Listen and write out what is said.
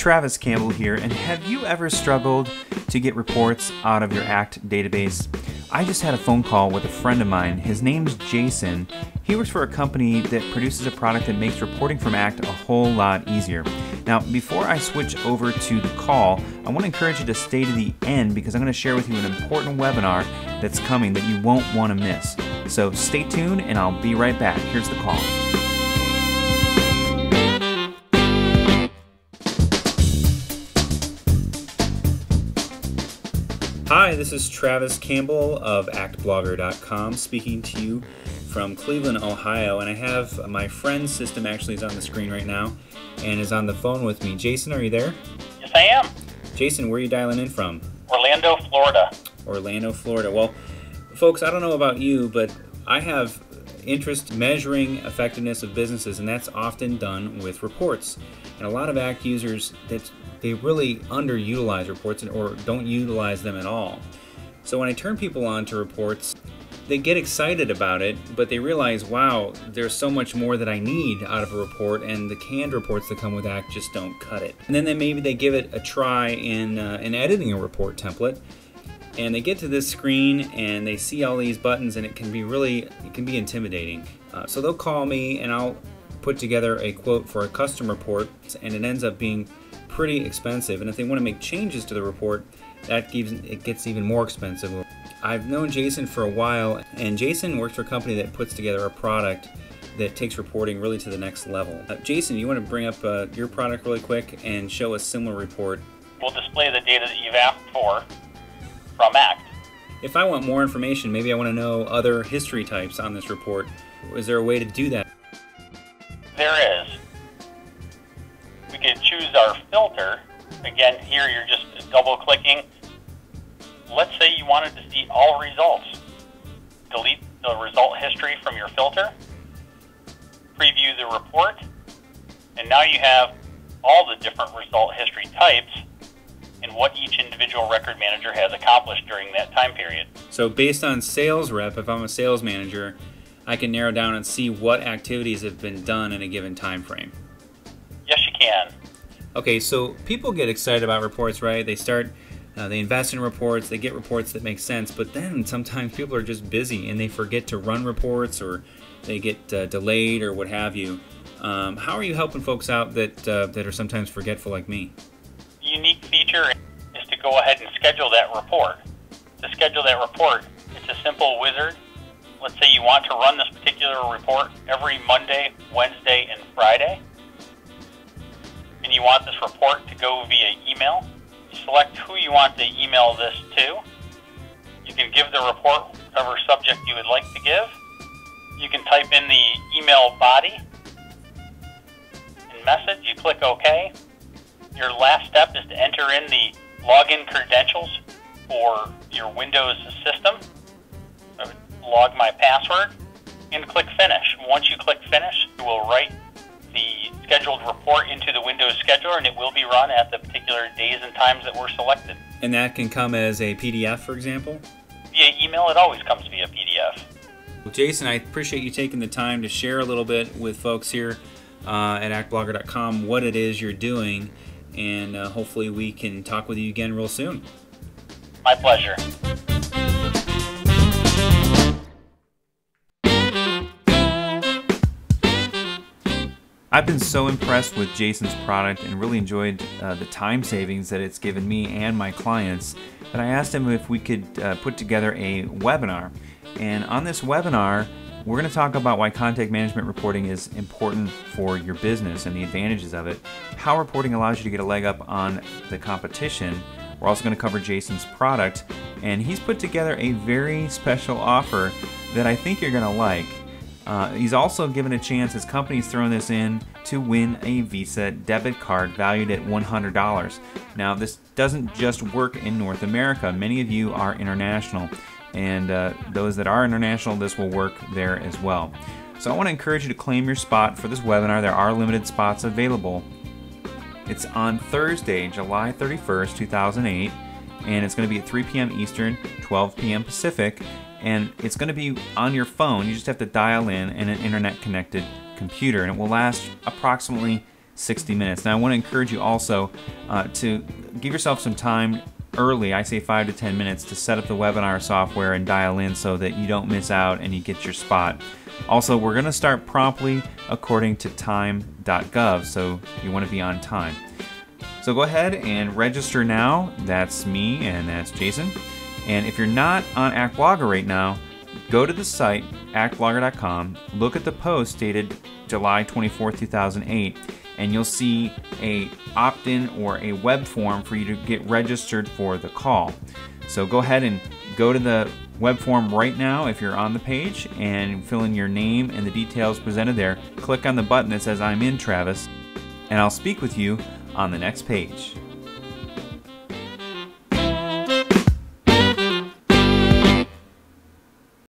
Travis Campbell here, and have you ever struggled to get reports out of your ACT database? I just had a phone call with a friend of mine. His name's Jason. He works for a company that produces a product that makes reporting from ACT a whole lot easier. Now, before I switch over to the call, I want to encourage you to stay to the end because I'm going to share with you an important webinar that's coming that you won't want to miss. So stay tuned and I'll be right back. Here's the call. Hi, this is Travis Campbell of ActBlogger.com speaking to you from Cleveland, Ohio, and I have uh, my friend's system actually is on the screen right now and is on the phone with me. Jason, are you there? Yes, I am. Jason, where are you dialing in from? Orlando, Florida. Orlando, Florida. Well, folks, I don't know about you, but I have interest measuring effectiveness of businesses, and that's often done with reports. And a lot of ACT users that they really underutilize reports or don't utilize them at all. So when I turn people on to reports, they get excited about it, but they realize, wow, there's so much more that I need out of a report, and the canned reports that come with ACT just don't cut it. And then, then maybe they give it a try in, uh, in editing a report template, and they get to this screen and they see all these buttons, and it can be really, it can be intimidating. Uh, so they'll call me, and I'll put together a quote for a custom report, and it ends up being pretty expensive. And if they want to make changes to the report, that gives it gets even more expensive. I've known Jason for a while, and Jason works for a company that puts together a product that takes reporting really to the next level. Uh, Jason, you want to bring up uh, your product really quick and show a similar report? We'll display the data that you've asked for from ACT. If I want more information, maybe I want to know other history types on this report. Is there a way to do that? Can choose our filter. Again, here you're just double clicking. Let's say you wanted to see all results. Delete the result history from your filter. Preview the report. And now you have all the different result history types and what each individual record manager has accomplished during that time period. So based on sales rep, if I'm a sales manager, I can narrow down and see what activities have been done in a given time frame. Can. Okay, so people get excited about reports, right? They start, uh, they invest in reports, they get reports that make sense, but then sometimes people are just busy and they forget to run reports or they get uh, delayed or what have you. Um, how are you helping folks out that uh, that are sometimes forgetful like me? The unique feature is to go ahead and schedule that report. To schedule that report, it's a simple wizard. Let's say you want to run this particular report every Monday, Wednesday, and Friday and you want this report to go via email, select who you want to email this to. You can give the report whatever subject you would like to give. You can type in the email body and message. You click OK. Your last step is to enter in the login credentials for your Windows system. log my password and click Finish. Once you click Finish, you will write the scheduled report into the Windows scheduler and it will be run at the particular days and times that were selected. And that can come as a PDF, for example? Via email, it always comes via PDF. Well, Jason, I appreciate you taking the time to share a little bit with folks here uh, at actblogger.com what it is you're doing, and uh, hopefully we can talk with you again real soon. My pleasure. I've been so impressed with Jason's product and really enjoyed uh, the time savings that it's given me and my clients that I asked him if we could uh, put together a webinar. And on this webinar, we're going to talk about why contact management reporting is important for your business and the advantages of it, how reporting allows you to get a leg up on the competition. We're also going to cover Jason's product, and he's put together a very special offer that I think you're going to like. Uh, he's also given a chance, his company's thrown this in, to win a Visa debit card valued at $100. Now, this doesn't just work in North America. Many of you are international, and uh, those that are international, this will work there as well. So I want to encourage you to claim your spot for this webinar. There are limited spots available. It's on Thursday, July 31st, 2008, and it's going to be at 3 p.m. Eastern, 12 p.m. Pacific and it's going to be on your phone. You just have to dial in and an internet connected computer, and it will last approximately 60 minutes. Now, I want to encourage you also uh, to give yourself some time early, I say 5 to 10 minutes, to set up the webinar software and dial in so that you don't miss out and you get your spot. Also, we're going to start promptly according to time.gov, so you want to be on time. So go ahead and register now. That's me and that's Jason. And if you're not on ActBlogger right now, go to the site, actblogger.com, look at the post dated July 24, 2008, and you'll see a opt-in or a web form for you to get registered for the call. So go ahead and go to the web form right now if you're on the page and fill in your name and the details presented there. Click on the button that says I'm in Travis, and I'll speak with you on the next page.